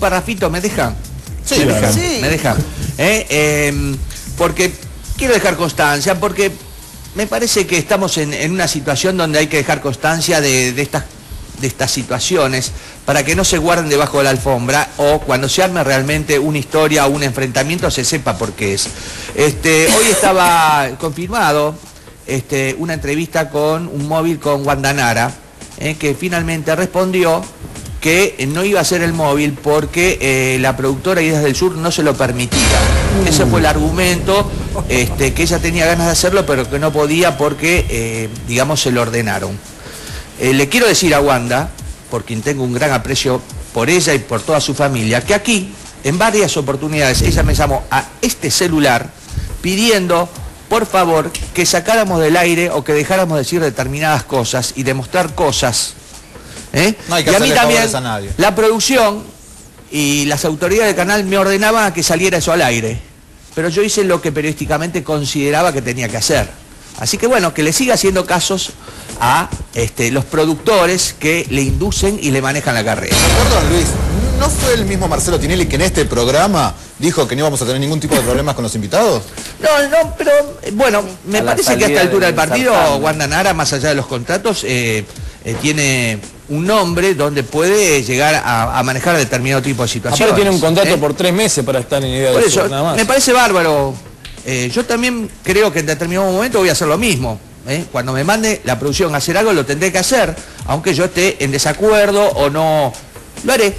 Parrafito, ¿me deja? Sí, me deja, claro. Sí. me deja. ¿Eh? Eh, porque quiero dejar constancia, porque me parece que estamos en, en una situación donde hay que dejar constancia de, de estas, de estas situaciones para que no se guarden debajo de la alfombra o cuando se arme realmente una historia o un enfrentamiento se sepa por qué es. Este, hoy estaba confirmado este, una entrevista con un móvil con Guandanara, eh, que finalmente respondió que no iba a ser el móvil porque eh, la productora Ideas del Sur no se lo permitía. Ese fue el argumento, este, que ella tenía ganas de hacerlo, pero que no podía porque, eh, digamos, se lo ordenaron. Eh, le quiero decir a Wanda, por quien tengo un gran aprecio por ella y por toda su familia, que aquí, en varias oportunidades, ella me llamó a este celular pidiendo, por favor, que sacáramos del aire o que dejáramos de decir determinadas cosas y demostrar cosas. ¿Eh? No hay que y a mí también, favores a nadie. la producción y las autoridades del canal me ordenaban a que saliera eso al aire. Pero yo hice lo que periodísticamente consideraba que tenía que hacer. Así que bueno, que le siga haciendo casos a este, los productores que le inducen y le manejan la carrera. Perdón, Luis, ¿no fue el mismo Marcelo Tinelli que en este programa dijo que no íbamos a tener ningún tipo de problemas con los invitados? No, no, pero bueno, me A parece que a esta altura del partido. Wanda Nara, más allá de los contratos, eh, eh, tiene un nombre donde puede llegar a, a manejar determinado tipo de situaciones. Aparte tiene un contrato ¿eh? por tres meses para estar en idea Por de eso, Sur, nada más. me parece bárbaro. Eh, yo también creo que en determinado momento voy a hacer lo mismo. ¿eh? Cuando me mande la producción a hacer algo, lo tendré que hacer, aunque yo esté en desacuerdo o no. Lo haré.